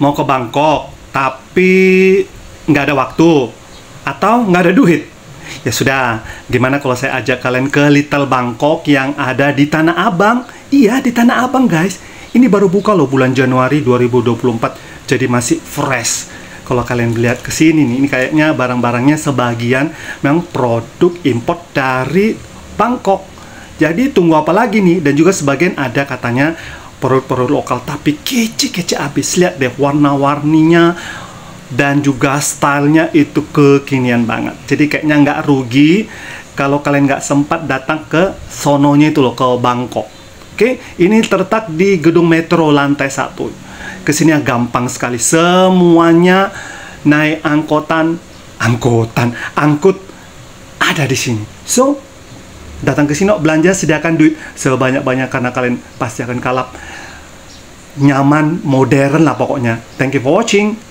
mau ke Bangkok, tapi nggak ada waktu atau nggak ada duit. Ya sudah, gimana kalau saya ajak kalian ke Little Bangkok yang ada di Tanah Abang? Iya, di Tanah Abang, guys. Ini baru buka loh bulan Januari 2024, jadi masih fresh. Kalau kalian lihat ke sini nih, ini kayaknya barang-barangnya sebagian memang produk import dari Bangkok. Jadi tunggu apa lagi nih? Dan juga sebagian ada katanya produk-produk lokal tapi kece-kece abis. Lihat deh warna-warninya dan juga stylenya itu kekinian banget. Jadi kayaknya nggak rugi kalau kalian nggak sempat datang ke sononya itu loh ke Bangkok. Oke, ini terletak di gedung metro lantai satu. Ke sini gampang sekali. Semuanya naik angkutan, angkutan, angkut ada di sini. So, datang ke sini belanja sediakan duit. Sebanyak-banyak karena kalian pasti akan kalap. Nyaman modern lah pokoknya. Thank you for watching